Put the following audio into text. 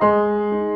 Música